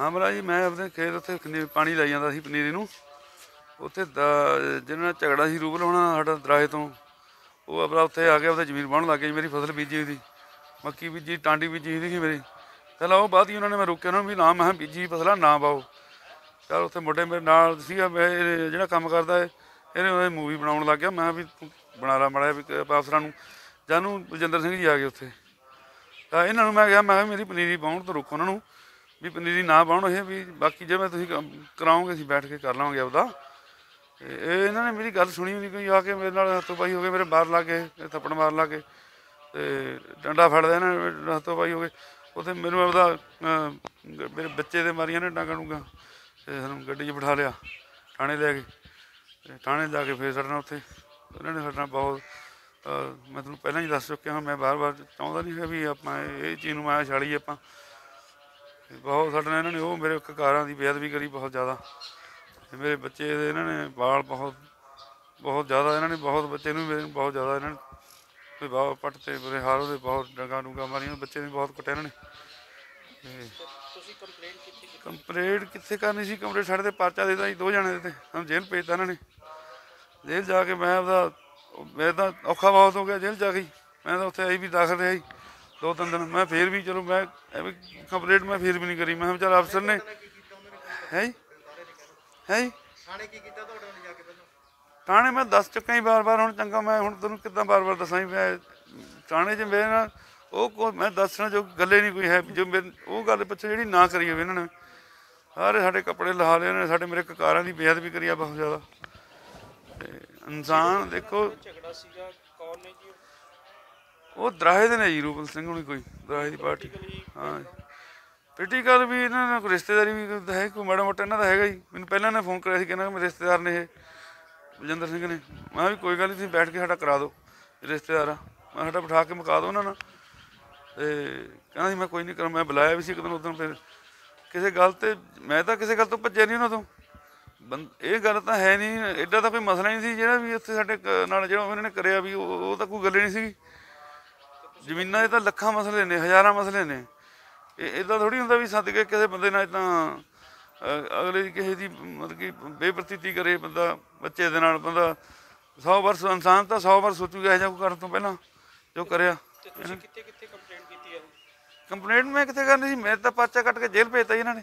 ਹਾਂ ਮਹਾਰਾਜ ਜੀ, ਮੈਂ ਆਪਣੇ ਖੇਤ ਉੱਥੇ ਪਾਣੀ ਲਾਈ ਜਾਂਦਾ ਸੀ ਪਨੀਰੀ ਨੂੰ। ਉੱਥੇ ਦਾ- ਜਿਹਨਾਂ ਨਾਲ ਝਗੜਾ ਸੀ ਰੂਬਲ ਹੋਣਾ ਸਾਡਾ ਦਰਾਏ ਤੋਂ। ਉਹ ਆਪਣਾ ਉੱਥੇ ਆ ਗਿਆ ਉਹਦਾ ਜ਼ਮੀਨ ਵਾਹੁਣ ਲੱਗ ਗਈ, ਮੇਰੀ ਫਸਲ ਬੀਜੀ ਹੋਈ ਸੀ। ਮੱਕੀ ਬੀਜੀ, ਟਾਂਡੀ ਬੀਜੀ ਹੋਈ ਸੀ ਮੇਰੀ। ਚਲ ਉਹ ਬਾਅਦ ਹੀ ਉਹਨਾਂ ਨੇ ਮੈਂ ਰੋਕਿਆ, ਉਹਨਾਂ ਨੂੰ ਵੀ ਨਾ, ਮੈਂ ਕਿਹਾ ਬੀਜੀ ਫਸਲਾਂ ਨਾ ਪਾਓ ਚਲ ਉੱਥੇ ਮੁੰਡੇ ਮੇਰੇ ਨਾਲ ਸੀਗਾ, ਮੈਂ ਇਹ ਜਿਹੜਾ ਕੰਮ ਕਰਦਾ ਹੈ ਇਹਨੇ ਉਹ ਮੂਵੀ ਬਣਾਉਣ ਲੱਗ ਗਿਆ। ਮੈਂ ਕਿਹਾ ਵੀ ਤੂੰ ਬਣਾ ਲਾ ਮੜਿਆ ਵੀ ਕ- ਅਫਸਰਾਂ ਨੂੰ, ਜਾਨੂੰ ਬਲਜਿੰਦਰ ਸਿੰਘ ਜੀ ਆ ਗਏ ਉੱਥੇ। ਤਾਂ ਇਹਨਾਂ ਨੂੰ ਮੈਂ ਕਿਹਾ ਮੈਂ ਕਿਹਾ ਮੇਰੀ ਪਨੀਰੀ ਬਾਉਣ ਤੋਂ ਰੋਕੋ ਉਹਨਾਂ ਨੂੰ। ਵੀ ਪਨੀਰੀ ਨਾ ਪਾਉਣ ਇਹ ਵੀ ਬਾਕੀ ਜਿਵੇਂ ਤੁਸੀਂ ਕੰਮ ਕਰਾਓਗੇ, ਅਸੀਂ ਬੈਠ ਕੇ ਕਰ ਲਵਾਂਗੇ ਆਪਦਾ। ਤੇ ਇਹ ਇਹਨਾਂ ਨੇ ਮੇਰੀ ਗੱਲ ਸੁਣੀ ਨਹੀਂ ਕੋਈ, ਆ ਕੇ ਮੇਰੇ ਨਾਲ ਹੱਥੋਂ ਪਾਈ ਹੋ ਗਏ, ਮੇਰੇ ਬਾਹਰ ਲਾ ਕੇ ਥੱਪੜ ਮਾਰ ਲਾ ਕੇ ਤੇ ਡੰਡਾ ਫੜਦਾ ਇਹਨਾਂ ਨੇ ਹੱਥੋਂ ਪਾਈ ਹੋ ਗਏ। ਉੱਥੇ ਮੈਨੂੰ ਆਪਦਾ ਮੇਰੇ ਬੱਚੇ ਦੇ ਮਾਰੀਆਂ ਨੇ ਡਾਂਗਾ ਡੂੰਗਾ। ਤੇ ਸਾਨੂੰ ਗੱਡੀ 'ਚ ਬਿਠਾ ਲਿਆ, ਥਾਣੇ ਲੈ ਗਏ। ਤੇ ਥਾਣੇ ਜਾ ਕੇ ਫੇਰ ਸਾਡਾ ਉੱਥੇ। ਉਹਨਾਂ ਨੇ ਸਾਡਾ ਬਹੁਤ ਮੈਂ ਤੁਹਾਨੂੰ ਪਹਿਲਾਂ ਹੀ ਦੱਸ ਚੁੱਕਿਆ ਹਾਂ, ਮੈਂ ਬਾਰ-ਬਾਰ ਚਾਹੁੰਦਾ ਨਹੀਂ ਹੈ ਵੀ ਆਪਾਂ ਇਹ ਚੀਜ਼ ਨੂੰ ਮੈਂ ਛਾੜੀ ਆਪਾਂ। ਬਹੁਤ ਸਾਡੇ ਨਾਲ ਇਹਨਾਂ ਨੇ ਉਹ ਮੇਰੇ ਕਕਾਰਾਂ ਦੀ ਬੇਅਦਬੀ ਕਰੀ ਬਹੁਤ ਜ਼ਿਆਦਾ। ਤੇ ਮੇਰੇ ਬੱਚੇ ਦੇ ਇਹਨਾਂ ਨੇ ਵਾਲ ਬਹੁਤ ਬਹੁਤ ਜ਼ਿਆਦਾ ਇਹਨਾਂ ਨੇ ਬਹੁਤ ਬੱਚੇ ਨੂੰ ਮੇਰੇ ਬਹੁਤ ਜ਼ਿਆਦਾ ਇਹਨਾਂ ਨੇ ਕੋਈ ਬਾਹ ਪੱਟ ਤੇ ਬੁਰੇ ਹਾਲ ਉਹਦੇ ਬਹੁਤ ਡੰਗਾ ਡੂੰਗਾ ਮਾਰੀਆਂ ਬੱਚੇ ਨੇ ਬਹੁਤ ਕੁੱਟਿਆ ਇਹਨਾਂ ਨੇ। ਤੁਸੀਂ ਕੰਪਲੇਂਟ ਕੀਤੀ ਕੰਪਲੇਂਟ ਕਿੱਥੇ ਕਰਨੀ ਸੀ? ਕੰਪਲੇਂਟ ਸਾਡੇ ਤੇ ਪਰਚਾ ਦੇਦਾ ਸੀ ਦੋ ਜਣੇ ਦੇ ਤੇ। ਸਾਨੂੰ ਜੇਲ੍ਹ ਭੇਜਤਾ ਇਹਨਾਂ ਨੇ। ਜੇਲ੍ਹ ਜਾ ਕੇ ਮੈਂ ਆਪਦਾ ਮੈਂ ਤਾਂ ਔਖਾ ਬਹੁਤ ਹੋ ਗਿਆ ਜੇਲ੍ਹ ਜਾ ਕੇ ਹੀ। ਮੈਂ ਤਾਂ ਉੱਥੇ ਆਈ ਵੀ ਦਾਖਲ ਰਿਹਾ ਦੋ ਤਿੰਨ ਦਿਨ ਮੈਂ ਫੇਰ ਵੀ ਚਲੋ ਮੈਂ ਐਵੇਂ ਕੰਪਲੇਂਟ ਮੈਂ ਫੇਰ ਵੀ ਨਹੀਂ ਕਰੀ। ਮੈਂ ਚੱਲ ਅਫਸਰ ਨੇ ਹੈ ਜੀ? ਹੈ ਜੀ? ਥਾਣੇ ਕੀ ਕੀਤਾ ਤੁਹਾਡੇ ਨਾਲ ਜਾ ਕੇ ਪਹਿਲਾਂ? ਥਾਣੇ ਮੈਂ ਦੱਸ ਚੁੱਕਾ ਹੀ ਵਾਰ-ਵਾਰ ਹੁਣ ਚੰਗਾ ਮੈਂ ਹੁਣ ਤੈਨੂੰ ਕਿੱਦਾਂ ਵਾਰ-ਵਾਰ ਦੱਸਾਂ ਮੈਂ ਥਾਣੇ 'ਚ ਮੇਰੇ ਨਾਲ ਉਹ ਕੋ ਮੈਂ ਦੱਸਣਾ ਜੋ ਗੱਲੇ ਨਹੀਂ ਕੋਈ ਹੈ ਜੋ ਮੇਰੇ ਉਹ ਗੱਲ ਪਿੱਛੇ ਜਿਹੜੀ ਨਾ ਕਰੀ ਹੋਵੇ ਇਹਨਾਂ ਨੇ। ਸਾਰੇ ਸਾਡੇ ਕੱਪੜੇ ਲਹਾ ਲਏ ਨੇ ਸਾਡੇ ਮੇਰੇ ਕਕਾਰਾਂ ਦੀ ਬੇਅਦਬੀ ਕਰੀ ਆ ਬਹੁਤ ਜ਼ਿਆਦਾ। ਤੇ ਇਨਸਾਨ ਦੇਖੋ ਝਗੜਾ ਸੀਗਾ ਉਹ ਦਰਾਹੇ ਦੇ ਨੇ ਜੀ, ਰੂਪਲ ਸਿੰਘ ਹੁਣੀ ਕੋਈ, ਦਰਾਹੇ ਦੀ ਪਾਰਟੀ। ਹਾਂ ਪੋਲੀਟੀਕਲ ਵੀ ਇਹਨਾਂ ਨਾਲ ਕੋਈ ਰਿਸ਼ਤੇਦਾਰੀ ਵੀ ਹੈ ਕੋਈ, ਮਾੜਾ ਮੋਟਾ ਇਹਨਾਂ ਦਾ ਹੈਗਾ ਜੀ। ਮੈਨੂੰ ਪਹਿਲਾਂ ਨੇ ਫੋਨ ਕਰਿਆ ਸੀ, ਕਹਿੰਦਾ ਮੇਰੇ ਰਿਸ਼ਤੇਦਾਰ ਨੇ ਇਹ, ਬਲਜਿੰਦਰ ਸਿੰਘ ਨੇ। ਮੈਂ ਕਿਹਾ ਵੀ ਕੋਈ ਗੱਲ ਨਹੀਂ ਤੁਸੀਂ ਬੈਠ ਕੇ ਸਾਡਾ ਕਰਾ ਦਿਓ ਰਿਸ਼ਤੇਦਾਰ ਆ। ਮੈਂ ਸਾਡਾ ਬਿਠਾ ਕੇ ਮੁਕਾ ਦਿਓ ਉਹਨਾਂ ਨਾਲ। ਤੇ ਕਹਿੰਦਾ ਸੀ, ਮੈਂ ਕੋਈ ਨਹੀਂ ਕਰਾਂ। ਮੈਂ ਬੁਲਾਇਆ ਵੀ ਸੀ ਇੱਕ ਦਿਨ ਉਦੋਂ ਫਿਰ ਕਿਸੇ ਗੱਲ ਤੇ, ਮੈਂ ਤਾਂ ਕਿਸੇ ਗੱਲ ਤੋਂ ਭੱਜਿਆ ਨਹੀਂ ਉਹਨਾਂ ਤੋਂ। ਬੰ- ਇਹ ਗੱਲ ਤਾਂ ਹੈ ਨਹੀਂ ਐਡਾ ਤਾਂ ਕੋਈ ਮਸਲਾ ਨਹੀਂ ਸੀ ਜਿਹੜਾ ਵੀ ਇੱਥੇ ਸਾਡੇ ਨਾਲ ਜਿਹੜਾ ਉਹਨਾਂ ਨੇ ਕਰਿਆ ਵੀ ਉਹ ਉਹ ਤਾਂ ਕੋਈ ਗੱਲ ਹੀ ਨਹੀਂ ਸੀਗੀ। ਜ਼ਮੀਨਾਂ ਦੇ ਤਾਂ ਲੱਖਾਂ ਮਸਲੇ ਨੇ ਹਜ਼ਾਰਾਂ ਮਸਲੇ ਨੇ। ਇਹ ਇਦਾਂ ਥੋੜੀ ਹੁੰਦਾ ਵੀ ਸੱਦ ਕੇ ਕਿਸੇ ਬੰਦੇ ਨਾਲ ਇਦਾਂ ਅਗਲੇ ਦੀ ਕਿਸੇ ਦੀ ਮਤਲਬ ਕਿ ਬੇਪ੍ਰਤੀਤੀ ਕਰੇ ਬੰਦਾ ਬੱਚੇ ਦੇ ਨਾਲ ਬੰਦਾ। 100 ਵਾਰ ਇਨਸਾਨ ਤਾਂ 100 ਵਾਰ ਸੋਚੂਗਾ ਇਹ ਜਿਹਾ ਕੋਈ ਕਰਨ ਤੋਂ ਪਹਿਲਾਂ ਜੋ ਕਰਿਆ। ਤੁਸੀਂ ਕਿੱਥੇ ਕਿੱਥੇ ਕੰਪਲੇਂਟ ਕੀਤੀ ਹੈ ਕੰਪਲੇਂਟ ਮੈਂ ਕਿੱਥੇ ਕਰਨੀ ਸੀ? ਮੇਰੇ ਤਾਂ ਪਰਚਾ ਕੱਟ ਕੇ ਜੇਲ੍ਹ ਭੇਜਤਾ ਜੀ ਇਹਨਾਂ ਨੇ।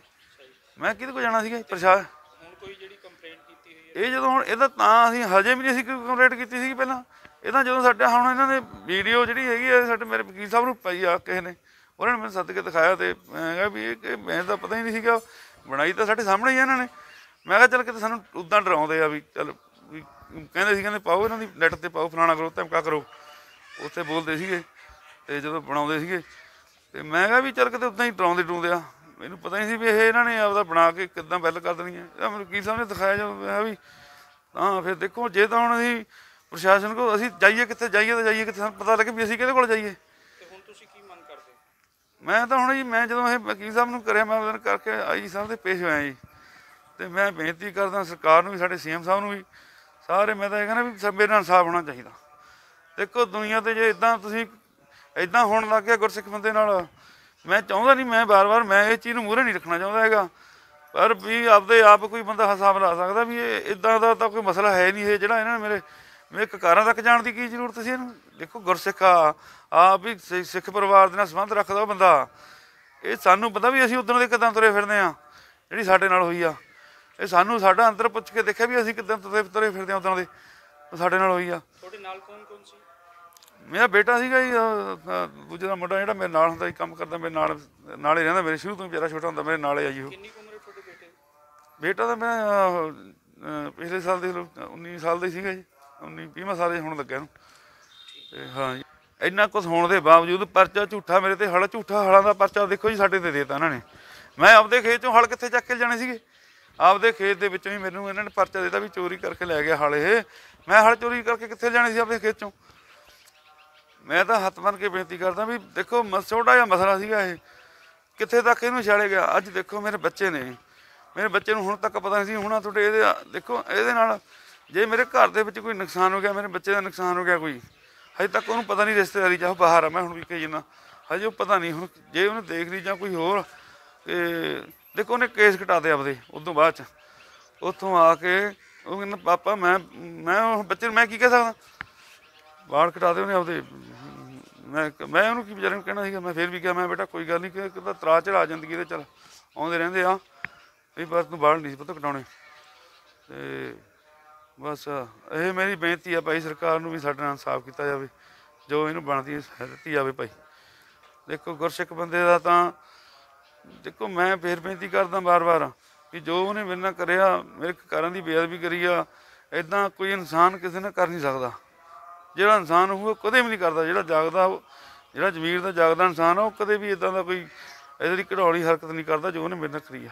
ਮੈਂ ਕਿਹਦੇ ਕੋਲ ਜਾਣਾ ਸੀਗਾ ਪ੍ਰਸ਼ਾਦ। ਹੁਣ ਕੋਈ ਜਿਹੜੀ ਕੰਪਲੇਂਟ ਕੀਤੀ ਹੋਈ ਹੈ? ਇਹ ਜਦੋਂ ਹੁਣ ਇਹਦਾ ਤਾਂ ਅਸੀਂ ਹਜੇ ਵੀ ਨਹੀਂ ਅਸੀਂ ਕੰਪਲੇਂਟ ਕੀਤੀ ਸੀ ਪਹਿਲਾਂ। ਇਹ ਤਾਂ ਜਦੋਂ ਸਾਡਾ ਹੁਣ ਇਹਨਾਂ ਨੇ ਵੀਡੀਓ ਜਿਹੜੀ ਹੈਗੀ ਹੈ ਸਾਡੇ ਮੇਰੇ ਵਕੀਲ ਸਾਹਿਬ ਨੂੰ ਪਾਈ ਆ ਕਿਸੇ ਨੇ। ਉਹਨਾਂ ਨੇ ਮੈਨੂੰ ਸੱਦ ਕੇ ਦਿਖਾਇਆ ਤੇ ਮੈਂ ਕਿਹਾ ਵੀ ਇਹ ਕਿ ਮੈਂ ਤਾਂ ਪਤਾ ਹੀ ਨਹੀਂ ਸੀਗਾ। ਬਣਾਈ ਤਾਂ ਸਾਡੇ ਸਾਹਮਣੇ ਹੀ ਆ ਇਹਨਾਂ ਨੇ। ਮੈਂ ਕਿਹਾ ਚੱਲ ਕਿਤੇ ਸਾਨੂੰ ਉਦਾਂ ਡਰਾਉਂਦੇ ਆ ਵੀ ਚੱਲ ਵੀ ਕਹਿੰਦੇ ਸੀ, ਕਹਿੰਦੇ ਪਾਓ ਇਹਨਾਂ ਦੀ ਨੈਟ ਤੇ ਪਾਓ, ਫਲਾਣਾ ਕਰੋ, ਧਮਕਾ ਕਰੋ। ਉੱਥੇ ਬੋਲਦੇ ਸੀਗੇ ਤੇ ਜਦੋਂ ਬਣਾਉਂਦੇ ਸੀਗੇ। ਤੇ ਮੈਂ ਕਿਹਾ ਵੀ ਚੱਲ ਕਿਤੇ ਉਦਾਂ ਹੀ ਡਰਾਉਂਦੇ ਡਰਾਉਂਦੇ ਆ। ਮੈਨੂੰ ਪਤਾ ਨਹੀਂ ਸੀ ਵੀ ਇਹ ਇਹਨਾਂ ਨੇ ਆਪਦਾ ਬਣਾ ਕੇ ਕਿੱਦਾਂ ਬੈਲ ਕਰ ਦੇਣੀ ਹੈ ਇਹਦਾ ਮੈਨੂੰ ਕੀ ਸਾਹਿਬ ਨੇ ਦਿਖਾਇਆ ਜਦੋਂ ਵੀ ਤਾਂ ਫਿਰ ਦੇਖੋ, ਜੇ ਤਾਂ ਹੁਣ ਅਸੀਂ ਪ੍ਰਸ਼ਾਸਨ ਕੋ ਅਸੀਂ ਜਾਈਏ ਕਿੱਥੇ ਜਾਈਏ ਤਾਂ ਜਾਈਏ ਕਿੱਥੇ ਸਾਨੂੰ ਪਤਾ ਲੱਗੇ ਵੀ ਅਸੀਂ ਕਿਹਦੇ ਕੋਲ ਜਾਈਏ। ਤੇ ਹੁਣ ਤੁਸੀਂ ਕੀ ਮੰਗ ਕਰਦੇ? ਮੈਂ ਤਾਂ ਹੁਣ ਜੀ ਮੈਂ ਜਦੋਂ ਇਹ ਵਕੀਲ ਸਾਹਿਬ ਨੂੰ ਕਰਿਆ ਮੈਂ ਉਹਦੇ ਕਰਕੇ ਆਈ ਸਾਹਿਬ ਦੇ ਪੇਸ਼ ਹੋਇਆ ਜੀ। ਤੇ ਮੈਂ ਬੇਨਤੀ ਕਰਦਾ ਸਰਕਾਰ ਨੂੰ ਵੀ ਸਾਡੇ ਸੀਐਮ ਸਾਹਿਬ ਨੂੰ ਵੀ ਸਾਰੇ ਮੈਂ ਤਾਂ ਇਹ ਕਹਿੰਦਾ ਵੀ ਸਭ ਮੇਰੇ ਨਾਲ ਇਨਸਾਫ ਹੋਣਾ ਚਾਹੀਦਾ। ਦੇਖੋ ਦੁਨੀਆ ਤੇ ਜੇ ਇਦਾਂ ਤੁਸੀਂ ਇਦਾਂ ਹੋਣ ਲੱਗ ਗਿਆ ਗੁਰਸਿੱਖ ਬੰਦੇ ਨਾਲ ਮੈਂ ਚਾਹੁੰਦਾ ਨਹੀਂ ਮੈਂ ਬਾਰ-ਬਾਰ ਮੈਂ ਇਹ ਚੀਜ਼ ਨੂੰ ਮੂਹਰੇ ਨਹੀਂ ਰੱਖਣਾ ਚਾਹੁੰਦਾ ਹੈਗਾ। ਪਰ ਵੀ ਆਪਦੇ ਆਪ ਕੋਈ ਬੰਦਾ ਹਿਸਾਬ ਲਾ ਸਕਦਾ ਵੀ ਇਹ ਇਦਾਂ ਦਾ ਤਾਂ ਕੋਈ ਮਸਲਾ ਹੈ ਨਹੀਂ ਇਹ ਜਿਹੜਾ ਇਹਨਾਂ ਨੇ ਮੇਰੇ ਮੇਰੇ ਕਕਾਰਾਂ ਤੱਕ ਜਾਣ ਦੀ ਕੀ ਜ਼ਰੂਰਤ ਸੀ ਇਹਨੂੰ? ਦੇਖੋ ਗੁਰਸਿੱਖ ਆ ਆਪ ਵੀ ਸਿ- ਸਿੱਖ ਪਰਿਵਾਰ ਦੇ ਨਾਲ ਸੰਬੰਧ ਰੱਖਦਾ ਉਹ ਬੰਦਾ। ਇਹ ਸਾਨੂੰ ਪਤਾ ਵੀ ਅਸੀਂ ਉਦੋਂ ਦੇ ਕਿਦਾਂ ਤੁਰੇ ਫਿਰਦੇ ਆ ਜਿਹੜੀ ਸਾਡੇ ਨਾਲ ਹੋਈ ਆ। ਇਹ ਸਾਨੂੰ ਸਾਡਾ ਅੰਦਰ ਪੁੱਛ ਕੇ ਦੇਖਿਆ ਵੀ ਅਸੀਂ ਕਿਦਾਂ ਤੁਰੇ ਤੁਰੇ ਫਿਰਦੇ ਆ ਉਦੋਂ ਦੇ। ਸਾਡੇ ਨਾਲ ਹੋਈ ਆ। ਤੁਹਾਡੇ ਨਾਲ ਕੌਣ ਕੌਣ ਸੀ? ਮੇਰਾ ਬੇਟਾ ਸੀਗਾ ਜੀ ਦੂਜੇ ਦਾ ਮੁੰਡਾ ਜਿਹੜਾ ਮੇਰੇ ਨਾਲ ਹੁੰਦਾ ਸੀ ਕੰਮ ਕਰਦਾ ਮੇਰੇ ਨਾਲ ਨਾਲ ਹੀ ਰਹਿੰਦਾ ਮੇਰੇ ਸ਼ੁਰੂ ਤੋਂ ਹੀ ਮੇਰਾ ਛੋਟਾ ਹੁੰਦਾ ਮੇਰੇ ਨਾਲ ਹੀ ਆ ਜੀ ਉਹ। ਕਿੰਨੀ ਉਮਰ ਹੈ ਤੁਹਾਡੇ ਬੇਟੇ ਬੇਟਾ ਤਾਂ ਮੈਂ ਪਿਛਲੇ ਸਾਲ ਦੇ 19 ਸਾਲ ਦਾ ਹੀ ਸੀਗਾ ਜੀ। 19 20 ਸਾਲ ਦੇ ਹੋਣ ਲੱਗਿਆ ਨੂੰ। ਤੇ ਹਾਂ ਜੀ। ਇੰਨਾ ਕੁਝ ਹੋਣ ਦੇ ਬਾਵਜੂਦ ਪਰਚਾ ਝੂਠਾ ਮੇਰੇ ਤੇ ਹਲ, ਝੂਠਾ ਹਲਾਂ ਦਾ ਪਰਚਾ ਦੇਖੋ ਜੀ, ਸਾਡੇ ਤੇ ਦੇਤਾ ਇਹਨਾਂ ਨੇ। ਮੈਂ ਆਪਦੇ ਖੇਤ ਚੋਂ ਹਲ ਕਿੱਥੇ ਚੱਕ ਕੇ ਜਾਣੇ ਸੀਗੇ? ਆਪਦੇ ਖੇਤ ਦੇ ਵਿੱਚੋਂ ਹੀ ਮੈਨੂੰ ਇਹਨਾਂ ਨੇ ਪਰਚਾ ਦਿੱਤਾ ਵੀ ਚੋਰੀ ਕਰਕੇ ਲੈ ਗਿਆ ਹਲ ਇਹ। ਮੈਂ ਹਲ ਚੋਰੀ ਕਰਕੇ ਕਿੱਥੇ ਜਾਣੇ ਸੀ ਆਪਦੇ ਖੇਤ ਚੋਂ? ਮੈਂ ਤਾਂ ਹੱਥ ਬੰਨ ਕੇ ਬੇਨਤੀ ਕਰਦਾ ਵੀ ਦੇਖੋ, ਮਸ, ਛੋਟਾ ਜਿਹਾ ਮਸਲਾ ਸੀਗਾ ਇਹ। ਕਿੱਥੇ ਤੱਕ ਇਹਨੂੰ ਛਾੜੇ ਗਿਆ? ਅੱਜ ਦੇਖੋ ਮੇਰੇ ਬੱਚੇ ਨੇ। ਮੇਰੇ ਬੱਚੇ ਨੂੰ ਹੁਣ ਤੱਕ ਪਤਾ ਨਹੀਂ ਸੀ, ਹੁਣ ਤੁਹਾਡੇ ਇਹਦੇ ਦੇਖੋ, ਇਹਦੇ ਨਾਲ ਜੇ ਮੇਰੇ ਘਰ ਦੇ ਵਿੱਚ ਕੋਈ ਨੁਕਸਾਨ ਹੋ ਗਿਆ, ਮੇਰੇ ਬੱਚੇ ਦਾ ਨੁਕਸਾਨ ਹੋ ਗਿਆ ਕੋਈ, ਹਜੇ ਤੱਕ ਉਹਨੂੰ ਪਤਾ ਨਹੀਂ ਰਿਸ਼ਤੇਦਾਰੀ ਚਾਹ ਬਾਹਰ ਆ, ਮੈਂ ਹੁਣ ਵੀ ਕਹੀ ਜਾਂਦਾ, ਹਜੇ ਉਹ ਪਤਾ ਨਹੀਂ, ਹੁਣ ਜੇ ਉਹਨੇ ਦੇਖ ਲਈ ਜਾਂ ਕੋਈ ਹੋਰ, ਤੇ ਦੇਖੋ ਉਹਨੇ ਕੇਸ ਕਟਾਤੇ ਆਪਦੇ, ਉਦੋਂ ਬਾਅਦ ਚ। ਉੱਥੋਂ ਆ ਕੇ ਉਹ ਕਹਿੰਦਾ, ਪਾਪਾ, ਮੈਂ ਮੈਂ ਉਹ ਬੱਚੇ ਨੂੰ ਮੈਂ ਕੀ ਕਹਿ ਸਕਦਾ? ਵਾਲ ਕਟਾਤੇ ਉਹਨੇ ਆਪਦੇ, ਮੈਂ ਮੈਂ ਉਹਨੂੰ ਕੀ ਵਿਚਾਰੇ ਨੂੰ ਕਹਿਣਾ ਸੀਗਾ, ਮੈਂ ਫਿਰ ਵੀ ਕਿਹਾ, ਮੈਂ ਬੇਟਾ, ਕੋਈ ਗੱਲ ਨਹੀਂ ਕਿ ਕਿਤਾ ਤਰਾ ਚੜਾ ਜ਼ਿੰਦਗੀ ਦੇ ਚੱਲ, ਆਉਂਦੇ ਰਹਿੰਦੇ ਆ, ਵੀ ਬਸ ਤੂੰ ਵਾਲ ਨਹੀਂ ਸੀ ਪਤਾ ਕਟਾਉਣੇ। ਤੇ ਬਸ, ਇਹ ਮੇਰੀ ਬੇਨਤੀ ਆ ਭਾਈ, ਸਰਕਾਰ ਨੂੰ ਵੀ ਸਾਡੇ ਨਾਲ ਇਨਸਾਫ ਕੀਤਾ ਜਾਵੇ। ਜੋ ਇਹਨੂੰ ਬਣਦੀ ਹੈ ਦਿੱਤੀ ਜਾਵੇ ਭਾਈ। ਦੇਖੋ, ਗੁਰਸਿੱਖ ਬੰਦੇ ਦਾ ਤਾਂ, ਦੇਖੋ, ਮੈਂ ਫੇਰ ਬੇਨਤੀ ਕਰਦਾ ਬਾਰ-ਬਾਰ ਕਿ ਜੋ ਉਹਨੇ ਮੇਰੇ ਨਾਲ ਕਰਿਆ, ਮੇਰੇ ਘਰਾਂ ਦੀ ਬੇਅਦਬੀ ਕਰੀ ਆ ਇਦਾਂ ਕੋਈ ਇਨਸਾਨ ਕਿਸੇ ਨਾਲ ਕਰ ਨਹੀਂ ਸਕਦਾ। ਜਿਹੜਾ ਇਨਸਾਨ ਹੋਊ, ਉਹ ਕਦੇ ਵੀ ਨਹੀਂ ਕਰਦਾ। ਜਿਹੜਾ ਜਾਗਦਾ, ਉਹ- ਜਿਹੜਾ ਜ਼ਮੀਰ ਦਾ ਜਾਗਦਾ ਇਨਸਾਨ ਆ, ਉਹ ਕਦੇ ਵੀ ਇਦਾਂ ਦਾ ਕੋਈ ਇਹਦੀ ਘੜੌਲੀ ਹਰਕਤ ਨਹੀਂ ਕਰਦਾ ਜੋ ਉਹਨੇ ਮੇਰੇ ਨਾਲ ਕਰੀ ਆ।